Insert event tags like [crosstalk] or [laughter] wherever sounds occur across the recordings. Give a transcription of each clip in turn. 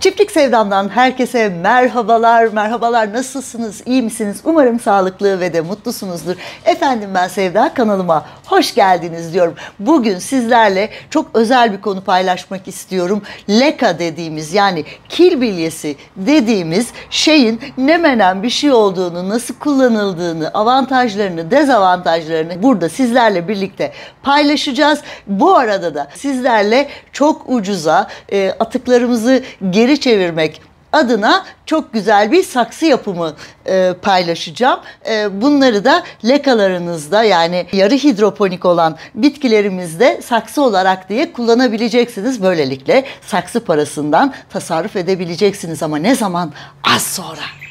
Çiftlik Sevdam'dan herkese merhabalar, merhabalar. Nasılsınız, iyi misiniz? Umarım sağlıklı ve de mutlusunuzdur. Efendim ben Sevda, kanalıma hoş geldiniz diyorum. Bugün sizlerle çok özel bir konu paylaşmak istiyorum. Leka dediğimiz yani kil bilyesi dediğimiz şeyin ne menen bir şey olduğunu, nasıl kullanıldığını, avantajlarını, dezavantajlarını burada sizlerle birlikte paylaşacağız. Bu arada da sizlerle çok ucuza e, atıklarımızı geri çevirmek adına çok güzel bir saksı yapımı e, paylaşacağım. E, bunları da lekalarınızda yani yarı hidroponik olan bitkilerimizde saksı olarak diye kullanabileceksiniz. Böylelikle saksı parasından tasarruf edebileceksiniz ama ne zaman? Az sonra.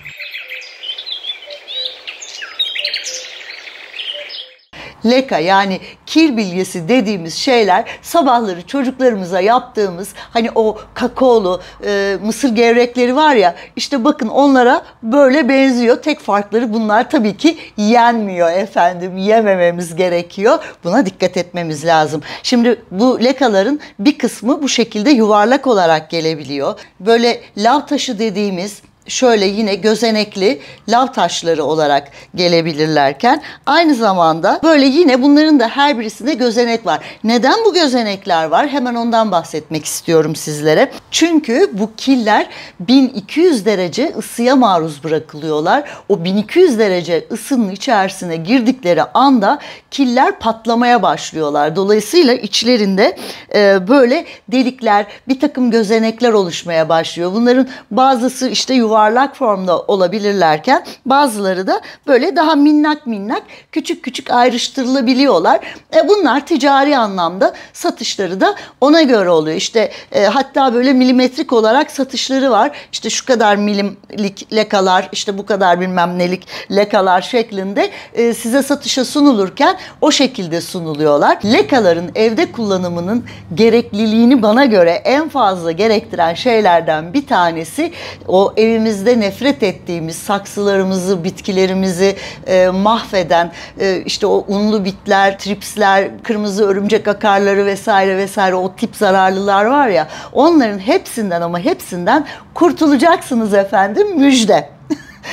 Leka yani kir bilyesi dediğimiz şeyler sabahları çocuklarımıza yaptığımız hani o kakaolu e, mısır gevrekleri var ya işte bakın onlara böyle benziyor. Tek farkları bunlar tabii ki yenmiyor efendim. Yemememiz gerekiyor. Buna dikkat etmemiz lazım. Şimdi bu lekaların bir kısmı bu şekilde yuvarlak olarak gelebiliyor. Böyle lav taşı dediğimiz şöyle yine gözenekli lav taşları olarak gelebilirlerken aynı zamanda böyle yine bunların da her birisinde gözenek var. Neden bu gözenekler var? Hemen ondan bahsetmek istiyorum sizlere. Çünkü bu killer 1200 derece ısıya maruz bırakılıyorlar. O 1200 derece ısının içerisine girdikleri anda killer patlamaya başlıyorlar. Dolayısıyla içlerinde e, böyle delikler, bir takım gözenekler oluşmaya başlıyor. Bunların bazısı işte yuvarlak yuvarlak formda olabilirlerken bazıları da böyle daha minnak minnak küçük küçük ayrıştırılabiliyorlar. E bunlar ticari anlamda satışları da ona göre oluyor. İşte e, hatta böyle milimetrik olarak satışları var. İşte şu kadar milimlik lekalar, işte bu kadar bilmem nelik lekalar şeklinde e, size satışa sunulurken o şekilde sunuluyorlar. Lekaların evde kullanımının gerekliliğini bana göre en fazla gerektiren şeylerden bir tanesi o evimiz evimizde nefret ettiğimiz saksılarımızı, bitkilerimizi e, mahveden e, işte o unlu bitler, tripsler, kırmızı örümcek akarları vesaire vesaire o tip zararlılar var ya onların hepsinden ama hepsinden kurtulacaksınız efendim müjde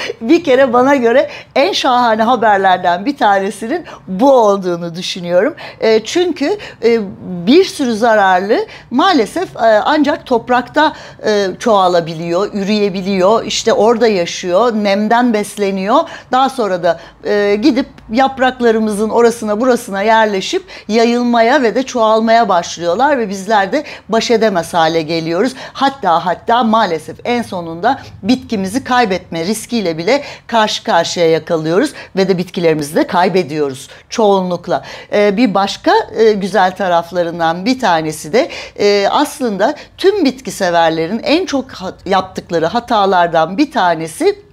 [laughs] bir kere bana göre en şahane haberlerden bir tanesinin bu olduğunu düşünüyorum. E, çünkü e, bir sürü zararlı maalesef e, ancak toprakta e, çoğalabiliyor, üreyebiliyor, işte orada yaşıyor, nemden besleniyor. Daha sonra da e, gidip yapraklarımızın orasına burasına yerleşip yayılmaya ve de çoğalmaya başlıyorlar ve bizler de baş edemez hale geliyoruz. Hatta hatta maalesef en sonunda bitkimizi kaybetme riskiyle bile karşı karşıya yakalıyoruz ve de bitkilerimizi de kaybediyoruz çoğunlukla. Ee, bir başka e, güzel taraflarından bir tanesi de e, aslında tüm bitki severlerin en çok yaptıkları hatalardan bir tanesi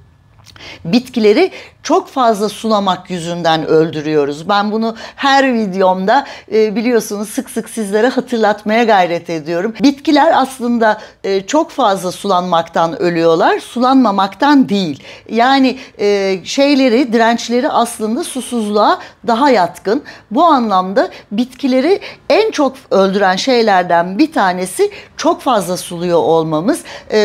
bitkileri çok fazla sulamak yüzünden öldürüyoruz. Ben bunu her videomda e, biliyorsunuz sık sık sizlere hatırlatmaya gayret ediyorum. Bitkiler aslında e, çok fazla sulanmaktan ölüyorlar, sulanmamaktan değil. Yani e, şeyleri, dirençleri aslında susuzluğa daha yatkın. Bu anlamda bitkileri en çok öldüren şeylerden bir tanesi çok fazla suluyor olmamız.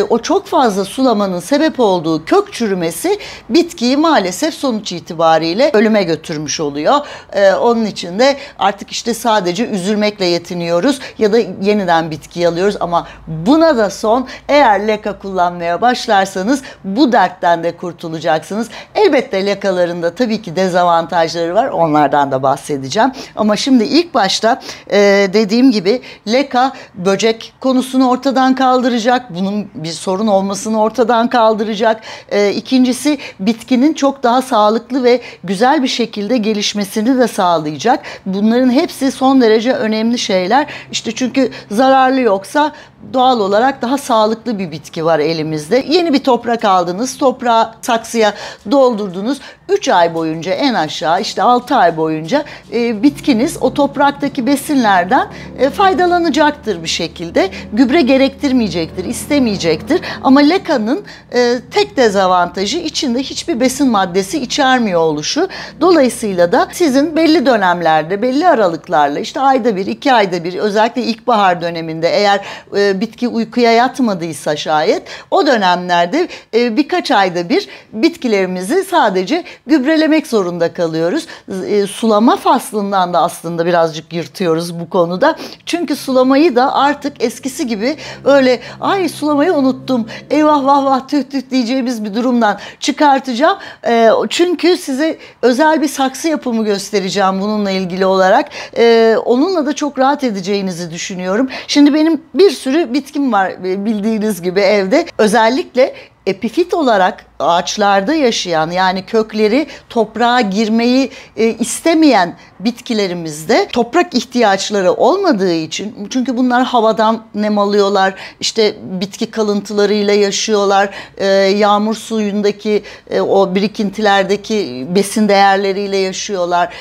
O çok fazla sulamanın sebep olduğu kök çürümesi bitkiyi maalesef sonuç itibariyle ölüme götürmüş oluyor. Ee, onun için de artık işte sadece üzülmekle yetiniyoruz ya da yeniden bitki alıyoruz ama buna da son eğer leka kullanmaya başlarsanız bu dertten de kurtulacaksınız. Elbette lekaların da tabii ki dezavantajları var. Onlardan da bahsedeceğim. Ama şimdi ilk başta e, dediğim gibi leka böcek konusunu ortadan kaldıracak. Bunun bir sorun olmasını ortadan kaldıracak. E, ikincisi bitkinin çok daha sağlıklı ve güzel bir şekilde gelişmesini de sağlayacak. Bunların hepsi son derece önemli şeyler. İşte çünkü zararlı yoksa doğal olarak daha sağlıklı bir bitki var elimizde. Yeni bir toprak aldınız, toprağı saksıya doldurdunuz. 3 ay boyunca en aşağı işte 6 ay boyunca e, bitkiniz o topraktaki besinlerden e, faydalanacaktır bir şekilde. Gübre gerektirmeyecektir, istemeyecektir. Ama lekanın e, tek dezavantajı içinde hiçbir besin maddesi içermiyor oluşu. Dolayısıyla da sizin belli dönemlerde, belli aralıklarla işte ayda bir, iki ayda bir özellikle ilkbahar döneminde eğer e, e, bitki uykuya yatmadıysa şayet o dönemlerde e, birkaç ayda bir bitkilerimizi sadece gübrelemek zorunda kalıyoruz. E, sulama faslından da aslında birazcık yırtıyoruz bu konuda. Çünkü sulamayı da artık eskisi gibi öyle ay sulamayı unuttum eyvah vah vah tüh tüh diyeceğimiz bir durumdan çıkartacağım. E, çünkü size özel bir saksı yapımı göstereceğim bununla ilgili olarak. E, onunla da çok rahat edeceğinizi düşünüyorum. Şimdi benim bir sürü bitkim var e, bildiğiniz gibi evde. Özellikle epifit olarak ağaçlarda yaşayan yani kökleri toprağa girmeyi e, istemeyen bitkilerimizde toprak ihtiyaçları olmadığı için çünkü bunlar havadan nem alıyorlar işte bitki kalıntılarıyla yaşıyorlar e, yağmur suyundaki o birikintilerdeki besin değerleriyle yaşıyorlar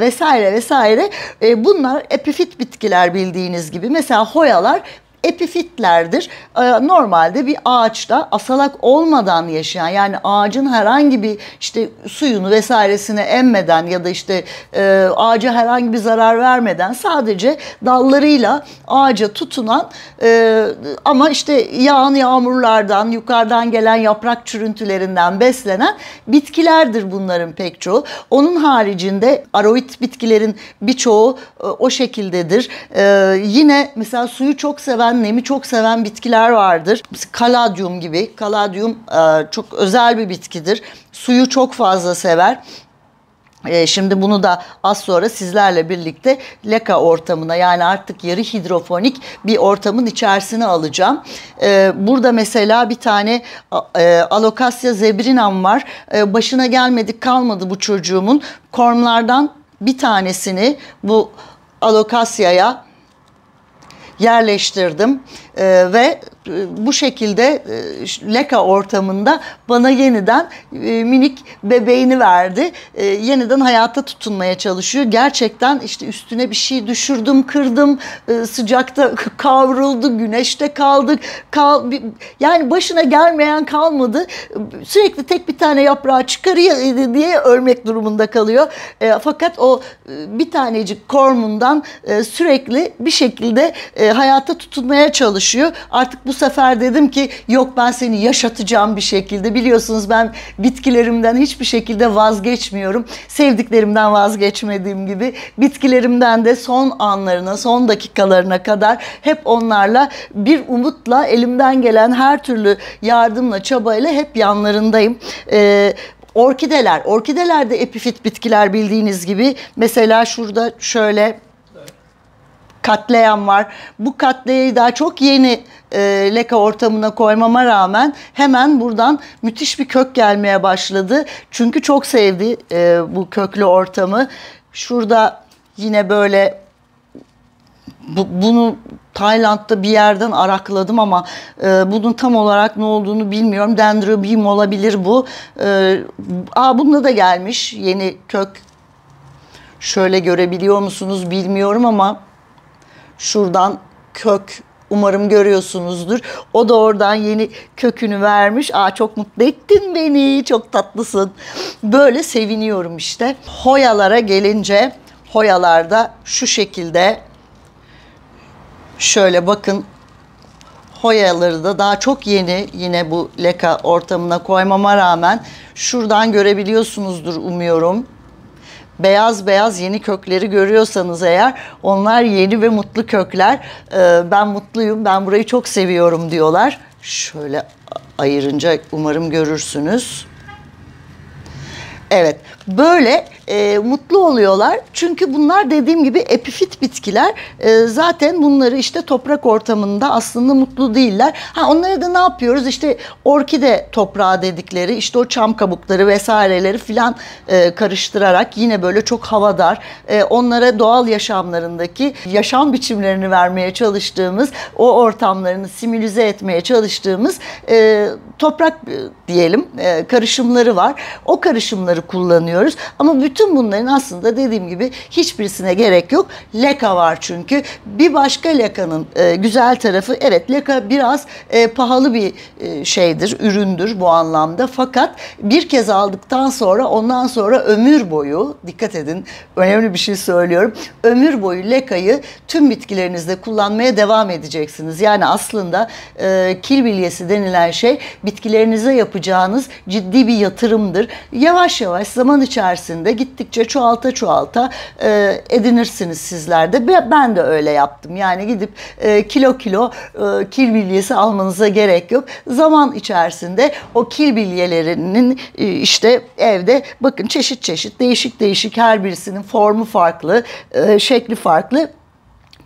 vesaire vesaire bunlar epifit bitkiler bildiğiniz gibi mesela hoyalar epifitlerdir. Ee, normalde bir ağaçta asalak olmadan yaşayan yani ağacın herhangi bir işte suyunu vesairesine emmeden ya da işte e, ağaca herhangi bir zarar vermeden sadece dallarıyla ağaca tutunan e, ama işte yağan yağmurlardan yukarıdan gelen yaprak çürüntülerinden beslenen bitkilerdir bunların pek çoğu. Onun haricinde aroid bitkilerin birçoğu e, o şekildedir. Yine mesela suyu çok seven seven, nemi çok seven bitkiler vardır. Kaladyum gibi. Kaladyum e, çok özel bir bitkidir. Suyu çok fazla sever. E, şimdi bunu da az sonra sizlerle birlikte leka ortamına yani artık yarı hidrofonik bir ortamın içerisine alacağım. E, burada mesela bir tane Alokasya zebrinam var. Başına gelmedik kalmadı bu çocuğumun. Kormlardan bir tanesini bu Alokasya'ya yerleştirdim e, ve bu şekilde e, leka ortamında bana yeniden e, minik bebeğini verdi. E, yeniden hayata tutunmaya çalışıyor. Gerçekten işte üstüne bir şey düşürdüm, kırdım, sıcakta [laughs] kavruldu, güneşte kaldık. Kal, yani başına gelmeyen kalmadı. Sürekli tek bir tane yaprağı çıkarıyor diye ölmek durumunda kalıyor. Fakat o bir tanecik kormundan sürekli bir şekilde hayata tutunmaya çalışıyor. Artık bu sefer dedim ki yok ben seni yaşatacağım bir şekilde. Biliyorsunuz ben bitkilerimden hiçbir şekilde vazgeçmiyorum. Sevdiklerimden vazgeçmediğim gibi bitkilerimden de son anlarına, son dakikalarına kadar hep onlarla bir umutla elimden gelen her türlü yardımla, çabayla hep yanlarındayım. Ee, orkideler, orkideler de epifit bitkiler bildiğiniz gibi. Mesela şurada şöyle katliam var. Bu katliayı daha çok yeni e, leka ortamına koymama rağmen hemen buradan müthiş bir kök gelmeye başladı. Çünkü çok sevdi e, bu köklü ortamı. Şurada yine böyle bu, bunu Tayland'da bir yerden arakladım ama e, bunun tam olarak ne olduğunu bilmiyorum. Dendrobium olabilir bu. E, aa bunda da gelmiş yeni kök. Şöyle görebiliyor musunuz bilmiyorum ama şuradan kök Umarım görüyorsunuzdur. O da oradan yeni kökünü vermiş. Aa çok mutlu ettin beni. Çok tatlısın. Böyle seviniyorum işte. Hoyalara gelince hoyalarda şu şekilde şöyle bakın hoyaları da daha çok yeni yine bu leka ortamına koymama rağmen şuradan görebiliyorsunuzdur umuyorum beyaz beyaz yeni kökleri görüyorsanız eğer onlar yeni ve mutlu kökler. Ee, ben mutluyum, ben burayı çok seviyorum diyorlar. Şöyle ayırınca umarım görürsünüz. Evet, böyle e, mutlu oluyorlar. Çünkü bunlar dediğim gibi epifit bitkiler. E, zaten bunları işte toprak ortamında aslında mutlu değiller. Ha onları da ne yapıyoruz? İşte orkide toprağı dedikleri işte o çam kabukları vesaireleri filan e, karıştırarak yine böyle çok havadar e, onlara doğal yaşamlarındaki yaşam biçimlerini vermeye çalıştığımız o ortamlarını simülize etmeye çalıştığımız e, toprak e, diyelim e, karışımları var. O karışımları kullanıyoruz. Ama Bütün bunların aslında dediğim gibi hiçbirisine gerek yok. Leka var çünkü. Bir başka lekanın e, güzel tarafı evet leka biraz e, pahalı bir e, şeydir, üründür bu anlamda. Fakat bir kez aldıktan sonra ondan sonra ömür boyu dikkat edin önemli bir şey söylüyorum. Ömür boyu lekayı tüm bitkilerinizde kullanmaya devam edeceksiniz. Yani aslında e, kil bilyesi denilen şey bitkilerinize yapacağınız ciddi bir yatırımdır. Yavaş yavaş zaman içerisinde gittikçe çoğalta çoğalta e, edinirsiniz sizler de. Ben de öyle yaptım. Yani gidip e, kilo kilo e, kil bilyesi almanıza gerek yok. Zaman içerisinde o kil bilyelerinin e, işte evde bakın çeşit çeşit değişik değişik her birisinin formu farklı, e, şekli farklı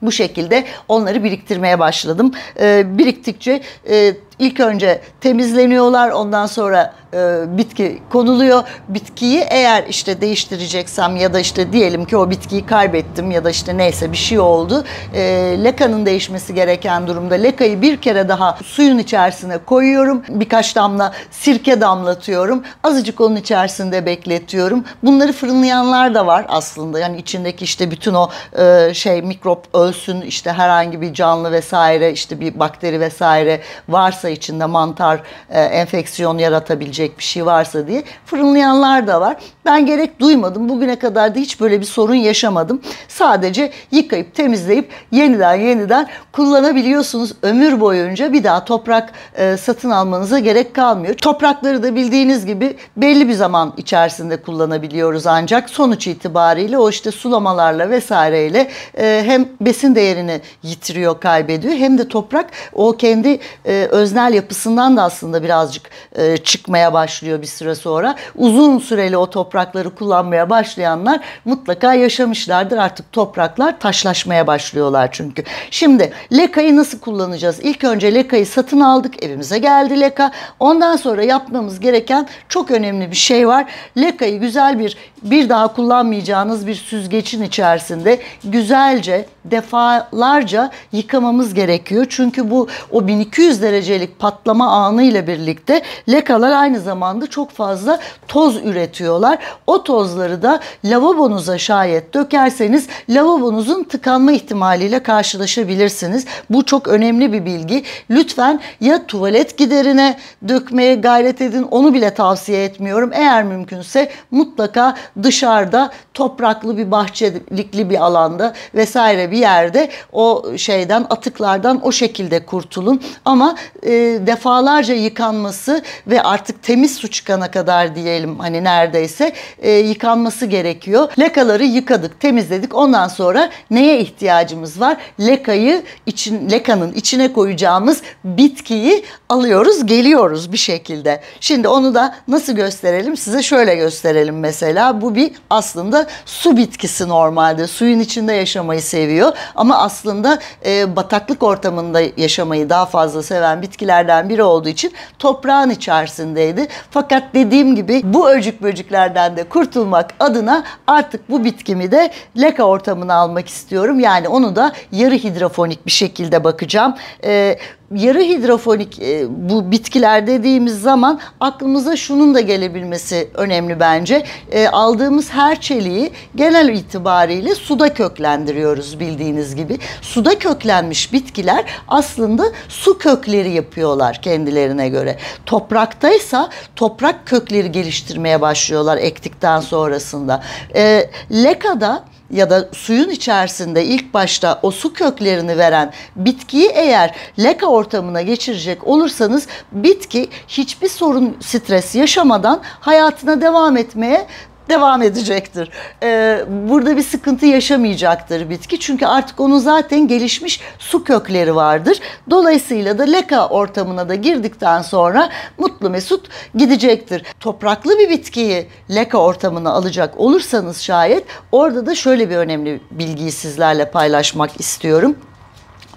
bu şekilde onları biriktirmeye başladım. E, biriktikçe e, ilk önce temizleniyorlar ondan sonra e, bitki konuluyor. Bitkiyi eğer işte değiştireceksem ya da işte diyelim ki o bitkiyi kaybettim ya da işte neyse bir şey oldu. E, lekanın değişmesi gereken durumda lekayı bir kere daha suyun içerisine koyuyorum. Birkaç damla sirke damlatıyorum. Azıcık onun içerisinde bekletiyorum. Bunları fırınlayanlar da var aslında. Yani içindeki işte bütün o e, şey mikrop ölsün işte herhangi bir canlı vesaire işte bir bakteri vesaire varsa içinde mantar e, enfeksiyon yaratabilecek bir şey varsa diye fırınlayanlar da var. Ben gerek duymadım. Bugüne kadar da hiç böyle bir sorun yaşamadım. Sadece yıkayıp temizleyip yeniden yeniden kullanabiliyorsunuz. Ömür boyunca bir daha toprak e, satın almanıza gerek kalmıyor. Toprakları da bildiğiniz gibi belli bir zaman içerisinde kullanabiliyoruz ancak sonuç itibariyle o işte sulamalarla vesaireyle e, hem besin değerini yitiriyor, kaybediyor hem de toprak o kendi e, öznel yapısından da aslında birazcık e, çıkmaya başlıyor bir süre sonra. Uzun süreli o toprakları kullanmaya başlayanlar mutlaka yaşamışlardır. Artık topraklar taşlaşmaya başlıyorlar çünkü. Şimdi lekayı nasıl kullanacağız? İlk önce lekayı satın aldık. Evimize geldi leka. Ondan sonra yapmamız gereken çok önemli bir şey var. Lekayı güzel bir bir daha kullanmayacağınız bir süzgecin içerisinde güzelce defalarca yıkamamız gerekiyor. Çünkü bu o 1200 derecelik patlama anı ile birlikte lekalar aynı zamanda çok fazla toz üretiyorlar. O tozları da lavabonuza şayet dökerseniz lavabonuzun tıkanma ihtimaliyle karşılaşabilirsiniz. Bu çok önemli bir bilgi. Lütfen ya tuvalet giderine dökmeye gayret edin. Onu bile tavsiye etmiyorum. Eğer mümkünse mutlaka dışarıda topraklı bir bahçelikli bir alanda vesaire bir yerde o şeyden atıklardan o şekilde kurtulun. Ama e, defalarca yıkanması ve artık temiz su çıkana kadar diyelim hani neredeyse e, yıkanması gerekiyor. Lekaları yıkadık, temizledik. Ondan sonra neye ihtiyacımız var? Lekayı için lekanın içine koyacağımız bitkiyi alıyoruz, geliyoruz bir şekilde. Şimdi onu da nasıl gösterelim? Size şöyle gösterelim mesela. Bu bir aslında su bitkisi normalde. Suyun içinde yaşamayı seviyor ama aslında e, bataklık ortamında yaşamayı daha fazla seven bitkilerden biri olduğu için toprağın içerisindeydi. Fakat dediğim gibi bu öcük böcüklerden de kurtulmak adına artık bu bitkimi de leka ortamına almak istiyorum. Yani onu da yarı hidrofonik bir şekilde bakacağım. Ee, yarı hidrofonik e, bu bitkiler dediğimiz zaman aklımıza şunun da gelebilmesi önemli bence. E, aldığımız her çeliği genel itibariyle suda köklendiriyoruz bildiğiniz gibi. Suda köklenmiş bitkiler aslında su kökleri yapıyorlar kendilerine göre. Topraktaysa toprak kökleri geliştirmeye başlıyorlar ektikten sonrasında. E, lekada ya da suyun içerisinde ilk başta o su köklerini veren bitkiyi eğer leka ortamına geçirecek olursanız bitki hiçbir sorun, stres yaşamadan hayatına devam etmeye devam edecektir. Ee, burada bir sıkıntı yaşamayacaktır bitki. Çünkü artık onun zaten gelişmiş su kökleri vardır. Dolayısıyla da leka ortamına da girdikten sonra mutlu mesut gidecektir. Topraklı bir bitkiyi leka ortamına alacak olursanız şayet orada da şöyle bir önemli bilgiyi sizlerle paylaşmak istiyorum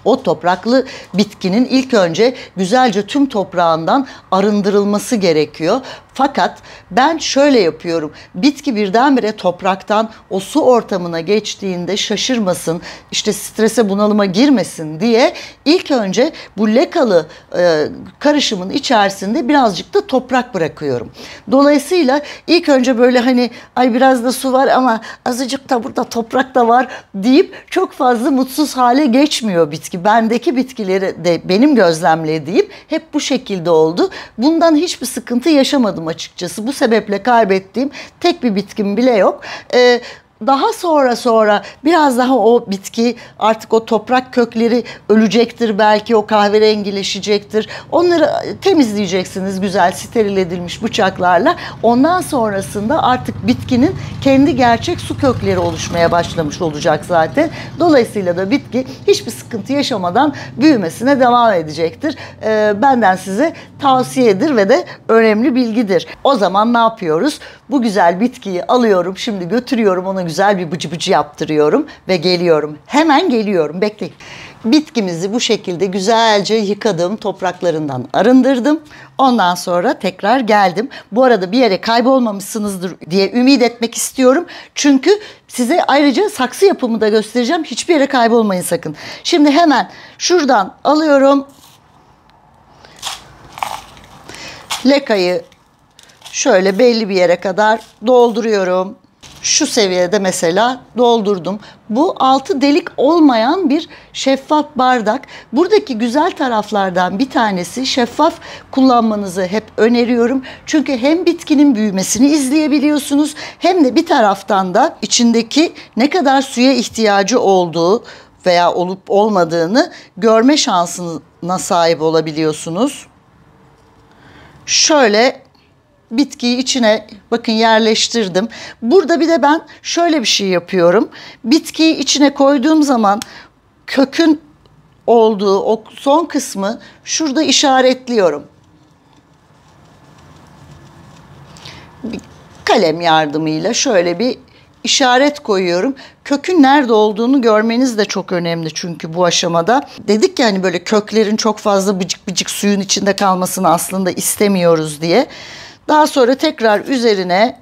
O topraklı bitkinin ilk önce güzelce tüm toprağından arındırılması gerekiyor. Fakat ben şöyle yapıyorum. Bitki birdenbire topraktan o su ortamına geçtiğinde şaşırmasın, işte strese bunalıma girmesin diye ilk önce bu lekalı e, karışımın içerisinde birazcık da toprak bırakıyorum. Dolayısıyla ilk önce böyle hani ay biraz da su var ama azıcık da burada toprak da var deyip çok fazla mutsuz hale geçmiyor bitki. Bendeki bitkileri de benim gözlemlediğim hep bu şekilde oldu. Bundan hiçbir sıkıntı yaşamadım açıkçası. Bu sebeple kaybettiğim tek bir bitkim bile yok. Ee, daha sonra sonra biraz daha o bitki artık o toprak kökleri ölecektir belki o kahverengileşecektir. Onları temizleyeceksiniz güzel steril edilmiş bıçaklarla. Ondan sonrasında artık bitkinin kendi gerçek su kökleri oluşmaya başlamış olacak zaten. Dolayısıyla da bitki hiçbir sıkıntı yaşamadan büyümesine devam edecektir. Ee, benden size tavsiyedir ve de önemli bilgidir. O zaman ne yapıyoruz? Bu güzel bitkiyi alıyorum şimdi götürüyorum onu güzel bir bıcı bıcı yaptırıyorum ve geliyorum. Hemen geliyorum bekleyin. Bitkimizi bu şekilde güzelce yıkadım, topraklarından arındırdım. Ondan sonra tekrar geldim. Bu arada bir yere kaybolmamışsınızdır diye ümit etmek istiyorum. Çünkü size ayrıca saksı yapımı da göstereceğim. Hiçbir yere kaybolmayın sakın. Şimdi hemen şuradan alıyorum. Lekayı şöyle belli bir yere kadar dolduruyorum şu seviyede mesela doldurdum. Bu altı delik olmayan bir şeffaf bardak. Buradaki güzel taraflardan bir tanesi şeffaf kullanmanızı hep öneriyorum. Çünkü hem bitkinin büyümesini izleyebiliyorsunuz hem de bir taraftan da içindeki ne kadar suya ihtiyacı olduğu veya olup olmadığını görme şansına sahip olabiliyorsunuz. Şöyle bitkiyi içine bakın yerleştirdim. Burada bir de ben şöyle bir şey yapıyorum. Bitkiyi içine koyduğum zaman kökün olduğu o son kısmı şurada işaretliyorum. Bir kalem yardımıyla şöyle bir işaret koyuyorum. Kökün nerede olduğunu görmeniz de çok önemli çünkü bu aşamada. Dedik ya hani böyle köklerin çok fazla bıcık bıcık suyun içinde kalmasını aslında istemiyoruz diye. Daha sonra tekrar üzerine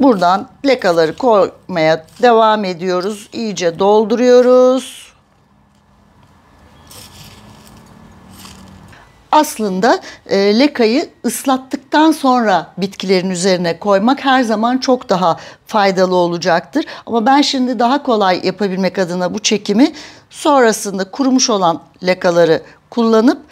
buradan lekaları koymaya devam ediyoruz. İyice dolduruyoruz. Aslında e, lekayı ıslattıktan sonra bitkilerin üzerine koymak her zaman çok daha faydalı olacaktır. Ama ben şimdi daha kolay yapabilmek adına bu çekimi sonrasında kurumuş olan lekaları kullanıp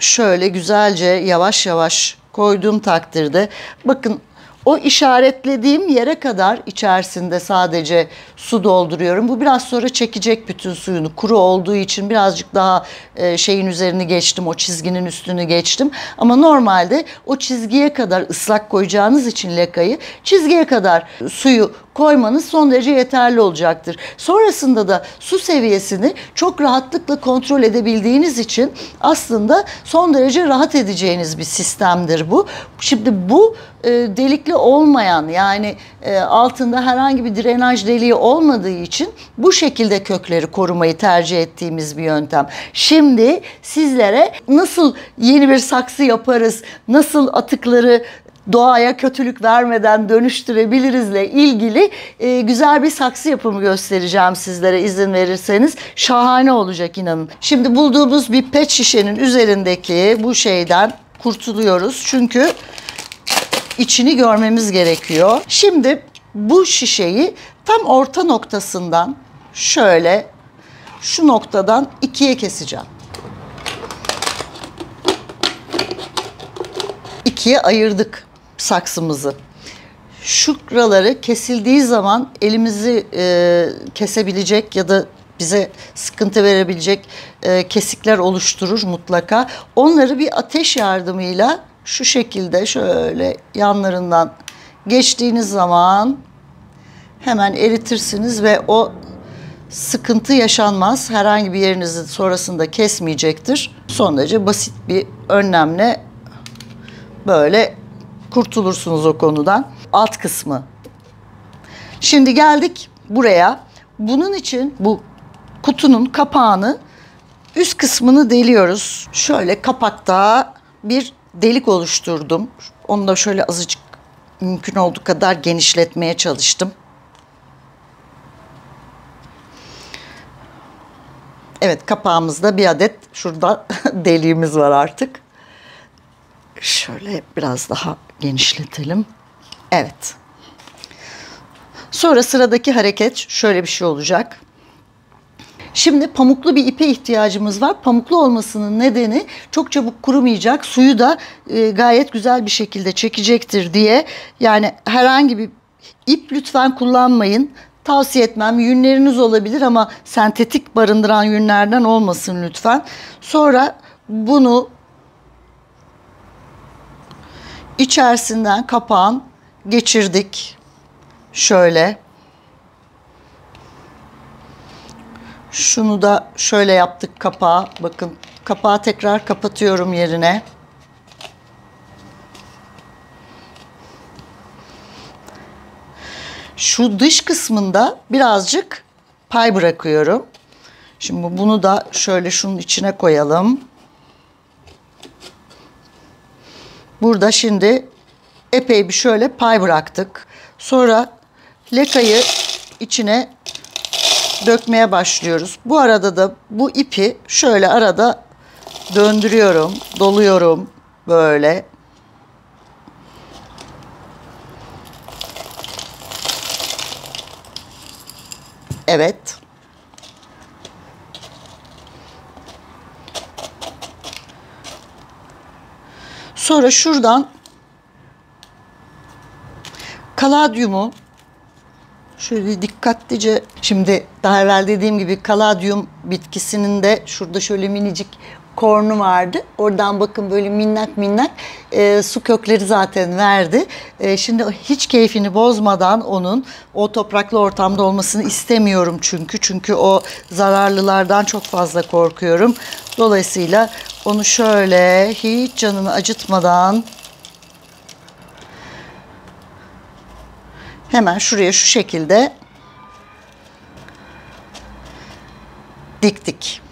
şöyle güzelce yavaş yavaş koyduğum takdirde bakın o işaretlediğim yere kadar içerisinde sadece su dolduruyorum. Bu biraz sonra çekecek bütün suyunu. Kuru olduğu için birazcık daha e, şeyin üzerini geçtim. O çizginin üstünü geçtim. Ama normalde o çizgiye kadar ıslak koyacağınız için lekayı çizgiye kadar suyu koymanız son derece yeterli olacaktır. Sonrasında da su seviyesini çok rahatlıkla kontrol edebildiğiniz için aslında son derece rahat edeceğiniz bir sistemdir bu. Şimdi bu e, delikli olmayan yani e, altında herhangi bir drenaj deliği olmadığı için bu şekilde kökleri korumayı tercih ettiğimiz bir yöntem. Şimdi sizlere nasıl yeni bir saksı yaparız, nasıl atıkları doğaya kötülük vermeden dönüştürebilirizle ilgili e, güzel bir saksı yapımı göstereceğim sizlere izin verirseniz. Şahane olacak inanın. Şimdi bulduğumuz bir pet şişenin üzerindeki bu şeyden kurtuluyoruz. Çünkü içini görmemiz gerekiyor. Şimdi bu şişeyi tam orta noktasından şöyle şu noktadan ikiye keseceğim. İkiye ayırdık saksımızı. Şuraları kesildiği zaman elimizi e, kesebilecek ya da bize sıkıntı verebilecek e, kesikler oluşturur mutlaka. Onları bir ateş yardımıyla şu şekilde şöyle yanlarından geçtiğiniz zaman hemen eritirsiniz ve o sıkıntı yaşanmaz. Herhangi bir yerinizi sonrasında kesmeyecektir. Son derece basit bir önlemle böyle kurtulursunuz o konudan. Alt kısmı. Şimdi geldik buraya. bunun için bu kutunun kapağını üst kısmını deliyoruz. Şöyle kapakta bir delik oluşturdum. Onu da şöyle azıcık mümkün olduğu kadar genişletmeye çalıştım. Evet kapağımızda bir adet şurada [laughs] deliğimiz var artık. Şöyle biraz daha genişletelim. Evet. Sonra sıradaki hareket şöyle bir şey olacak. Şimdi pamuklu bir ipe ihtiyacımız var. Pamuklu olmasının nedeni çok çabuk kurumayacak, suyu da e, gayet güzel bir şekilde çekecektir diye. Yani herhangi bir ip lütfen kullanmayın. Tavsiye etmem. Yünleriniz olabilir ama sentetik barındıran yünlerden olmasın lütfen. Sonra bunu içerisinden kapağın geçirdik. Şöyle. Şunu da şöyle yaptık kapağı. Bakın kapağı tekrar kapatıyorum yerine. Şu dış kısmında birazcık pay bırakıyorum. Şimdi bunu da şöyle şunun içine koyalım. Burada şimdi epey bir şöyle pay bıraktık. Sonra lekayı içine dökmeye başlıyoruz. Bu arada da bu ipi şöyle arada döndürüyorum, doluyorum böyle. Evet. Sonra şuradan kaladyumu şöyle dikkatlice şimdi daha evvel dediğim gibi kaladyum bitkisinin de şurada şöyle minicik kornu vardı. Oradan bakın böyle minnak minnak e, su kökleri zaten verdi. E, şimdi hiç keyfini bozmadan onun o topraklı ortamda olmasını istemiyorum çünkü. Çünkü o zararlılardan çok fazla korkuyorum. Dolayısıyla onu şöyle hiç canını acıtmadan hemen şuraya şu şekilde diktik.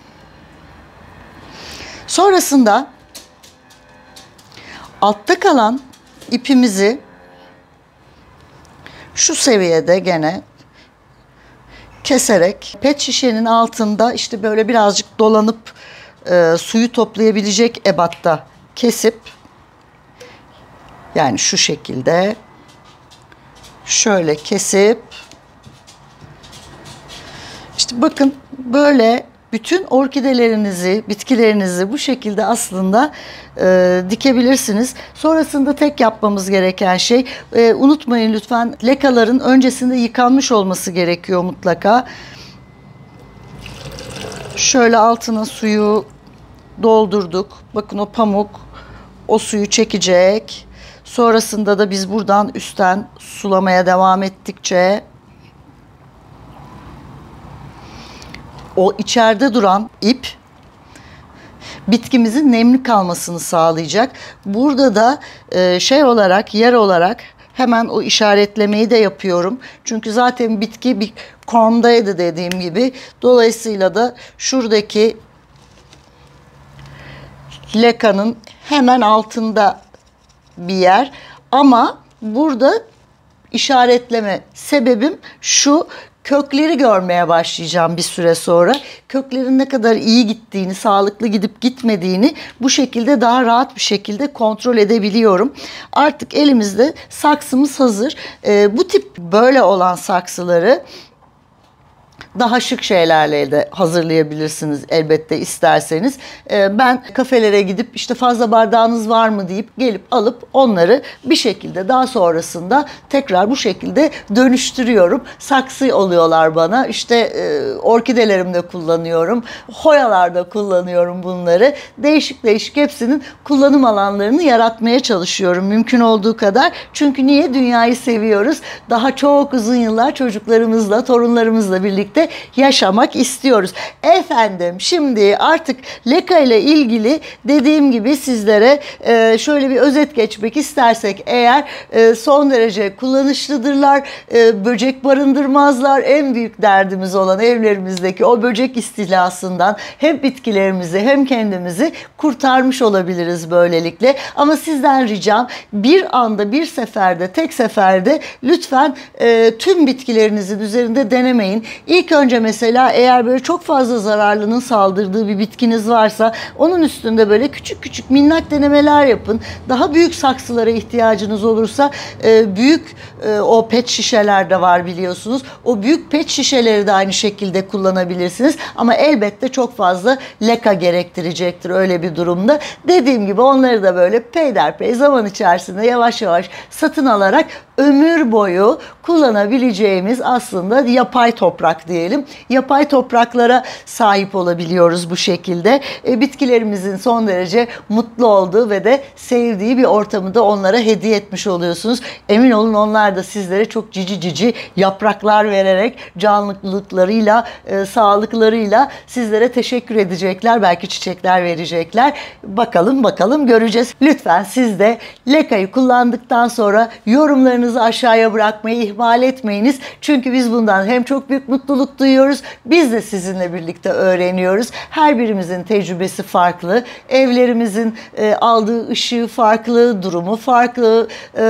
Sonrasında altta kalan ipimizi şu seviyede gene keserek pet şişenin altında işte böyle birazcık dolanıp e, suyu toplayabilecek ebatta kesip yani şu şekilde şöyle kesip işte bakın böyle bütün orkidelerinizi, bitkilerinizi bu şekilde aslında e, dikebilirsiniz. Sonrasında tek yapmamız gereken şey e, unutmayın lütfen lekaların öncesinde yıkanmış olması gerekiyor mutlaka. Şöyle altına suyu doldurduk. Bakın o pamuk o suyu çekecek. Sonrasında da biz buradan üstten sulamaya devam ettikçe o içeride duran ip bitkimizin nemli kalmasını sağlayacak. Burada da e, şey olarak, yer olarak hemen o işaretlemeyi de yapıyorum. Çünkü zaten bitki bir kormdaydı dediğim gibi. Dolayısıyla da şuradaki lekanın hemen altında bir yer. Ama burada işaretleme sebebim şu kökleri görmeye başlayacağım bir süre sonra. Köklerin ne kadar iyi gittiğini, sağlıklı gidip gitmediğini bu şekilde daha rahat bir şekilde kontrol edebiliyorum. Artık elimizde saksımız hazır. Ee, bu tip böyle olan saksıları daha şık şeylerle de hazırlayabilirsiniz elbette isterseniz. Ee, ben kafelere gidip işte fazla bardağınız var mı deyip gelip alıp onları bir şekilde daha sonrasında tekrar bu şekilde dönüştürüyorum. Saksı oluyorlar bana. İşte e, orkidelerimde kullanıyorum. Hoyalarda kullanıyorum bunları. Değişik değişik hepsinin kullanım alanlarını yaratmaya çalışıyorum mümkün olduğu kadar. Çünkü niye dünyayı seviyoruz? Daha çok uzun yıllar çocuklarımızla, torunlarımızla birlikte yaşamak istiyoruz. Efendim şimdi artık Leka ile ilgili dediğim gibi sizlere e, şöyle bir özet geçmek istersek eğer e, son derece kullanışlıdırlar, e, böcek barındırmazlar. En büyük derdimiz olan evlerimizdeki o böcek istilasından hem bitkilerimizi hem kendimizi kurtarmış olabiliriz böylelikle. Ama sizden ricam bir anda bir seferde tek seferde lütfen tüm bitkilerinizin üzerinde denemeyin. İlk önce mesela eğer böyle çok fazla zararlının saldırdığı bir bitkiniz varsa onun üstünde böyle küçük küçük minnak denemeler yapın. Daha büyük saksılara ihtiyacınız olursa e, büyük e, o pet şişeler de var biliyorsunuz. O büyük pet şişeleri de aynı şekilde kullanabilirsiniz. Ama elbette çok fazla leka gerektirecektir öyle bir durumda. Dediğim gibi onları da böyle peyderpey zaman içerisinde yavaş yavaş satın alarak ömür boyu kullanabileceğimiz aslında yapay toprak diyelim. Yapay topraklara sahip olabiliyoruz bu şekilde. E, bitkilerimizin son derece mutlu olduğu ve de sevdiği bir ortamı da onlara hediye etmiş oluyorsunuz. Emin olun onlar da sizlere çok cici cici yapraklar vererek canlılıklarıyla, e, sağlıklarıyla sizlere teşekkür edecekler. Belki çiçekler verecekler. Bakalım bakalım göreceğiz. Lütfen siz de Leka'yı kullandıktan sonra yorumlarınızı aşağıya bırakmayı ihmal etmeyiniz. Çünkü biz bundan hem çok büyük mutluluk duyuyoruz. Biz de sizinle birlikte öğreniyoruz. Her birimizin tecrübesi farklı. Evlerimizin e, aldığı ışığı farklı, durumu farklı, e,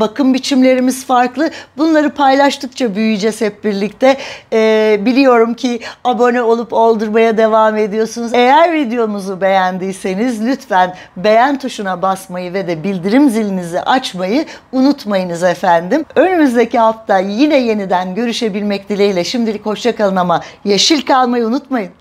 bakım biçimlerimiz farklı. Bunları paylaştıkça büyüyeceğiz hep birlikte. E, biliyorum ki abone olup oldurmaya devam ediyorsunuz. Eğer videomuzu beğendiyseniz lütfen beğen tuşuna basmayı ve de bildirim zilinizi açmayı unutmayınız efendim. Önümüzdeki hafta yine yeniden görüşebilmek dileğiyle şimdilik hoşçakalın ama yeşil kalmayı unutmayın.